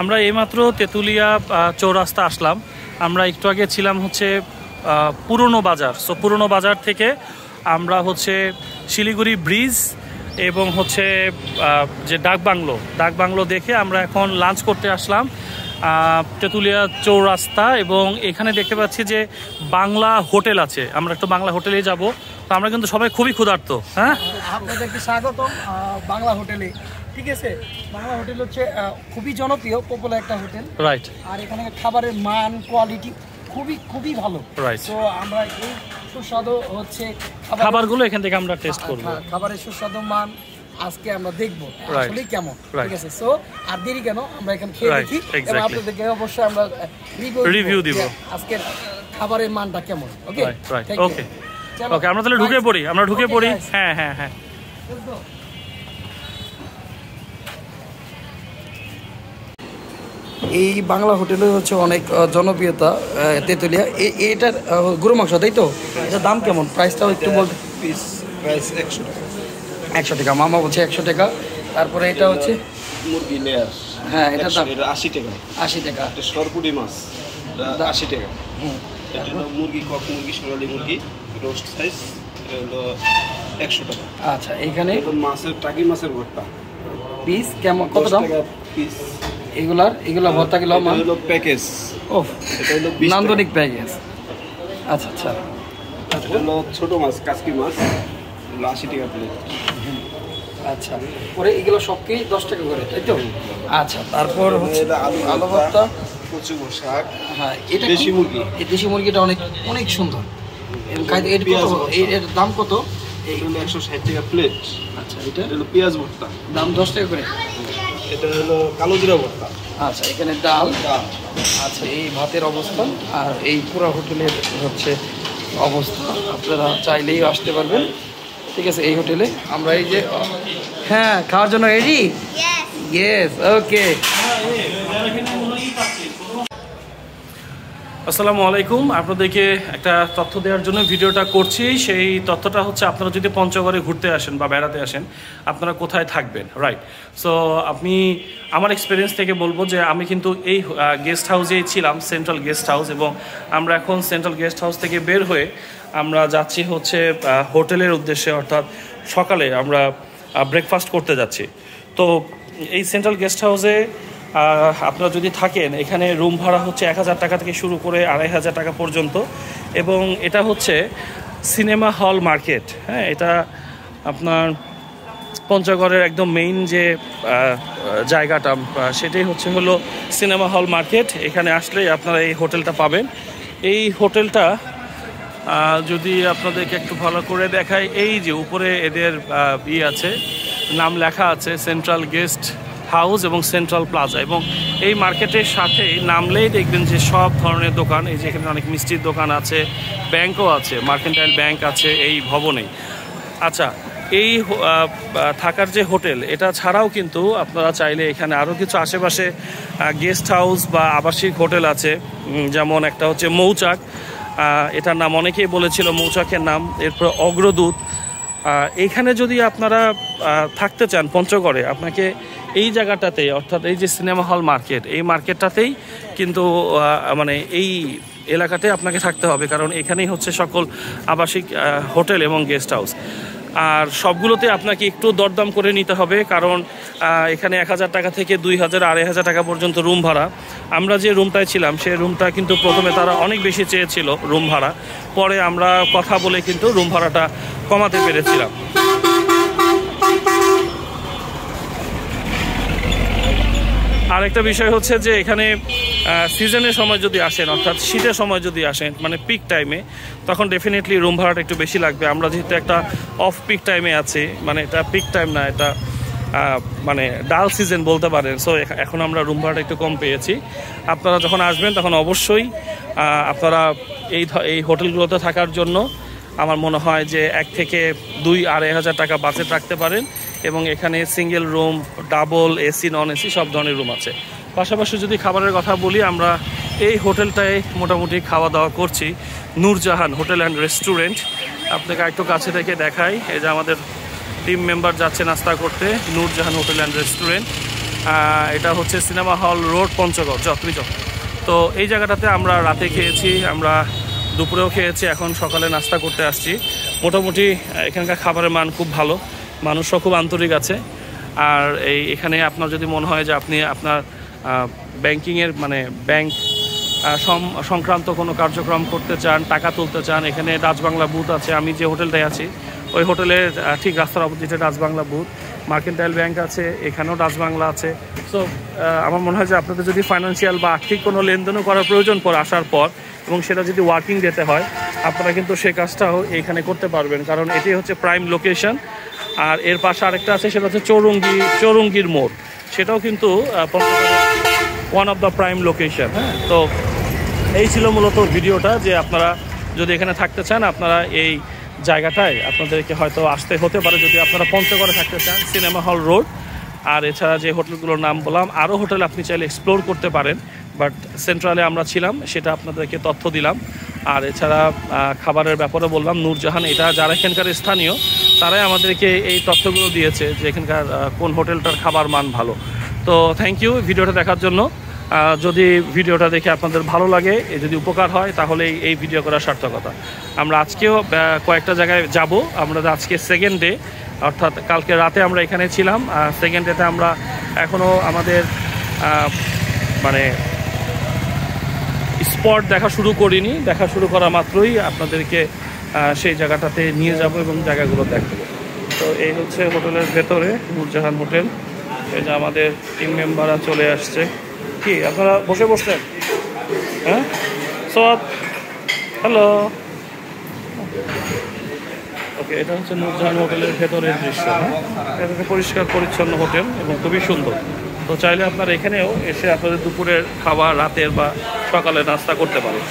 আমরা এইমাত্র তেঁতুলিয়া চৌরাস্তা আসলাম। আমরা একটু আগে ছিলাম হচ্ছে পুরনো বাজার। সো পুরনো বাজার থেকে আমরা হচ্ছে শিলিগুড়ি ব্রিজ এবং হচ্ছে যে ডাক বাংলো। ডাক বাংলো দেখে আমরা এখন লাঞ্চ করতে আসলাম তেঁতুলিয়া চৌরাস্তা এবং এখানে দেখতে পাচ্ছি যে বাংলা হোটেল আছে। আমরা একটু বাংলা হোটেলে যাব। তো আমরা কিন্তু সবাই খুবই ক্ষুধার্ত হ্যাঁ? আপনাদেরকে স্বাগতম বাংলা হোটেলে। ঠিক আছে? বাংলা হোটেল হচ্ছে খুবই জনপ্রিয় পপুলার একটা হোটেল। রাইট আর এখানে খাবারের মান কোয়ালিটি খুবই খুবই ভালো। Right. তো আমরা এই সুস্বাদু হচ্ছে খাবারগুলো এখান থেকে আমরা টেস্ট করব। খাবারের সুস্বাদু মান আজকে আমরা দেখব. আসলে কেমন? ঠিক আছে? সো আর দেরি কেন? আমরা এখানে খেয়ে দেখি। এবং আপনাদেরকে অবশ্যই আমরা রিভিউ দিব। আজকের খাবারের মানটা কেমন। ওকে রাইট রাইট ওকে ওকে আমরা তাহলে ঢুকে পড়ি আমরা ঢুকে পড়ি। হ্যাঁ হ্যাঁ হ্যাঁ। এই বাংলা হোটেলে হচ্ছে অনেক জনপ্রিয়তা তেঁতুলিয়া। এটার গরু মাংস তাই তো? এটার দাম কেমন? প্রাইসটাও একটু বলতে পিস প্রাইস একশো টাকা। একশো টাকা। মামা বলছে একশো টাকা। তারপরে এটা হচ্ছে মুরগি লেয়ার। হ্যাঁ এটার দাম আশি টাকা। আশি টাকা। এটা সরপুরি মাছ। আশি টাকা। এটা মুরগি কক মুরগি সোনালি মুরগি রোস্ট সাইজ এটা হলো একশো টাকা। আচ্ছা এখানে মাছের টাকি মাছের ভর্তা। পিস কেমন কত দাম? পিস এগুলার এগুলা ভর্তা কিলো এটা হলো প্যাকেজ ও এটা হলো নান্দনিক প্যাকেজ আচ্ছা আচ্ছা। এটা হলো ছোট মাছ কাচকি মাছ এগুলো আশি টাকা প্লেট আচ্ছা পরে এগুলো সবকেই দশ টাকা করে তাই তো? আচ্ছা তারপর হচ্ছে আলু আলু ভর্তা কচু শাক হ্যাঁ এটা দেশি মুরগি। এই দেশি মুরগিটা অনেক অনেক সুন্দর। এর দাম কত? এটা হলো একশো ষাট টাকা প্লেট আচ্ছা এটা? এটা হলো পেঁয়াজ ভর্তা। দাম দশ টাকা করে? এটা হলো কালো জিরা ভর্তা। আচ্ছা এখানে ডাল। ডাল। আচ্ছা এই ভাতের অবস্থান আর এই পুরা হোটেলের হচ্ছে অবস্থা। আপনারা চাইলেই আসতে পারবেন। ঠিক আছে এই হোটেলে আমরা এই যে হ্যাঁ খাওয়ার জন্য রেডি ইয়েস ওকে আসসালামু আলাইকুম। আপনাদেরকে একটা তথ্য দেওয়ার জন্য ভিডিওটা করছি। সেই তথ্যটা হচ্ছে, আপনারা যদি পঞ্চগড়ে ঘুরতে আসেন বা বেড়াতে আসেন, আপনারা কোথায় থাকবেন? রাইট সো আপনি, আমার এক্সপিরিয়েন্স থেকে বলব যে, আমি কিন্তু এই গেস্ট হাউসেই ছিলাম সেন্ট্রাল গেস্ট হাউস এবং আমরা এখন সেন্ট্রাল গেস্ট হাউস থেকে বের হয়ে আমরা যাচ্ছি হচ্ছে হোটেলের উদ্দেশ্যে, অর্থাৎ সকালে আমরা ব্রেকফাস্ট করতে যাচ্ছি। তো, এই সেন্ট্রাল গেস্ট হাউসে আপনারা যদি থাকেন, এখানে রুম ভাড়া হচ্ছে এক হাজার টাকা থেকে শুরু করে আড়াই হাজার টাকা পর্যন্ত। এবং এটা হচ্ছে সিনেমা হল মার্কেট হ্যাঁ? এটা আপনার পঞ্চগড়ের একদম মেইন যে জায়গাটা সেটাই হচ্ছে হলো সিনেমা হল মার্কেট এখানে আসলেই আপনারা এই হোটেলটা পাবেন। এই হোটেলটা যদি আপনাদেরকে একটু ভালো করে দেখায় এই যে উপরে এদের ই আছে, নাম লেখা আছে সেন্ট্রাল গেস্ট হাউস এবং সেন্ট্রাল প্লাজা এবং এই মার্কেটের সাথেই নামলেই দেখবেন যে সব ধরনের দোকান এই যে এখানে অনেক মিষ্টির দোকান আছে ব্যাংকও আছে মার্কেন্টাইল ব্যাংক আছে এই ভবনেই। আচ্ছা এই থাকার যে হোটেল এটা ছাড়াও কিন্তু আপনারা চাইলে এখানে আরও কিছু আশেপাশে গেস্ট হাউস বা আবাসিক হোটেল আছে যেমন একটা হচ্ছে মৌচাক। এটার নাম অনেকেই বলেছিল মৌচাকের নাম এরপর অগ্রদূত। আহ, এইখানে যদি আপনারা থাকতে চান পঞ্চগড়ে আপনাকে এই জায়গাটাতে, অর্থাৎ এই যে সিনেমা হল মার্কেট, এই মার্কেটটাতেই কিন্তু মানে এই এলাকাতে আপনাকে থাকতে হবে, কারণ এখানেই হচ্ছে সকল আবাসিক হোটেল এবং গেস্ট হাউস। আর সবগুলোতে আপনাকে একটু দরদাম করে নিতে হবে, কারণ এখানে এক হাজার টাকা থেকে দুই হাজার, আড়াই হাজার টাকা পর্যন্ত রুম ভাড়া। আমরা যে রুমটায় ছিলাম সেই রুমটা কিন্তু প্রথমে তারা অনেক বেশি চেয়েছিল রুম ভাড়া। পরে আমরা কথা বলে কিন্তু রুম ভাড়াটা কমাতে পেরেছিলাম। আরেকটা বিষয় হচ্ছে যে এখানে সিজনের সময় যদি আসেন, অর্থাৎ শীতের সময় যদি আসেন মানে পিক টাইমে তখন ডেফিনেটলি রুম ভাড়াটা একটু বেশি লাগবে। আমরা যেহেতু একটা অফ পিক টাইমে আছি মানে এটা পিক টাইম না, এটা মানে ডাল সিজন বলতে পারেন। সো এখন আমরা রুম ভাড়াটা একটু কম পেয়েছি। আপনারা যখন আসবেন, তখন অবশ্যই আপনারা এই এই হোটেলগুলোতে থাকার জন্য আমার মনে হয় যে এক থেকে দুই আড়াই হাজার টাকা বাজেট রাখতে পারেন। এবং এখানে single room, double AC non AC সব ধরনের রুম আছে। পাশাপাশি যদি খাবারের কথা বলি, আমরা এই হোটেলটায় মোটামুটি খাওয়া দাওয়া করছি। Noorjahan hotel and restaurant. আপনাকে একটু কাছে থেকে দেখাই। এই যে আমাদের টিম মেম্বার যাচ্ছে নাস্তা করতে, নূরজাহান হোটেল অ্যান্ড রেস্টুরেন্ট। এটা হচ্ছে সিনেমা হল রোড, পঞ্চগড় যত্রিচক তো এই জায়গাটাতে আমরা রাতে খেয়েছি, আমরা দুপুরেও খেয়েছি, এখন সকালে নাস্তা করতে আসছি। মোটামুটি এখানকার খাবারের মান খুব ভালো। মানুষও খুব আন্তরিক আছে। আর এই এখানে আপনার যদি মনে হয় যে আপনি আপনার ব্যাংকিংয়ের মানে ব্যাংক সংক্রান্ত কোনো কার্যক্রম করতে চান, টাকা তুলতে চান, এখানে রাজবাংলা বুথ আছে, আমি যে হোটেলটায় আছি, ওই হোটেলের ঠিক রাস্তার অপোজিটে রাজবাংলা বুথ। মার্কেন্টাইল ব্যাংক আছে, এখানেও রাজবাংলা আছে। সো আমার মনে হয় যে আপনাদের যদি ফাইন্যান্সিয়াল বা আর্থিক কোনো লেনদেনও করার প্রয়োজন পড়ে আসার পর, এবং সেটা যদি ওয়ার্কিং যেতে হয়, আপনারা কিন্তু সে কাজটাও এখানে করতে পারবেন। কারণ এটি হচ্ছে প্রাইম লোকেশন আর এর পাশে আরেকটা আছে সেটা হচ্ছে চৌরঙ্গি চৌরঙ্গির মোড়। সেটাও কিন্তু one of the prime location হ্যাঁ। তো এই ছিল মূলত ভিডিওটা যে আপনারা যদি এখানে থাকতে চান আপনারা এই জায়গাটায় আপনাদেরকে হয়তো আসতে হতে পারে যদি আপনারা পঞ্চগড়ে থাকতে চান সিনেমা হল রোড আর এছাড়া যে হোটেলগুলোর নাম বললাম আরও হোটেল আপনি চাইলে এক্সপ্লোর করতে পারেন। বাট সেন্ট্রালে আমরা ছিলাম সেটা আপনাদেরকে তথ্য দিলাম। আর এছাড়া খাবারের ব্যাপারে বললাম, নূরজাহান, এটা যারা এখানকার স্থানীয়, তারাই আমাদেরকে এই তথ্যগুলো দিয়েছে যে এখানকার কোন হোটেলটার খাবার মান ভালো। তো থ্যাংক ইউ ভিডিওটা দেখার জন্য। যদি ভিডিওটা দেখে আপনাদের ভালো লাগে যদি উপকার হয়, তাহলে এই ভিডিও করার সার্থকতা। আমরা আজকেও কয়েকটা জায়গায় যাব। আমরা আজকে সেকেন্ড ডে অর্থাৎ কালকে রাতে আমরা এখানে ছিলাম। সেকেন্ড ডেতে আমরা এখনও আমাদের মানে স্পট দেখা শুরু করিনি, দেখা শুরু করা মাত্রই আপনাদেরকে সেই জায়গাটাতে নিয়ে যাব এবং জায়গাগুলো দেখাবো। তো এই হচ্ছে হোটেলের ভেতরে নূরজাহান হোটেল। এই যে আমাদের টিম মেম্বাররা চলে আসছে। কি, আপনারা বসে বসছেন? হ্যাঁ? সব হ্যালো ওকে এটা হচ্ছে নূরজাহান হোটেলের ভেতরের দৃশ্য হ্যাঁ? এটা পরিষ্কার পরিচ্ছন্ন হোটেল এবং খুবই সুন্দর। তো চাইলে আপনারা এখানেও এসে আপনাদের দুপুরের খাবার রাতের বা সকালে নাস্তা করতে পারেন।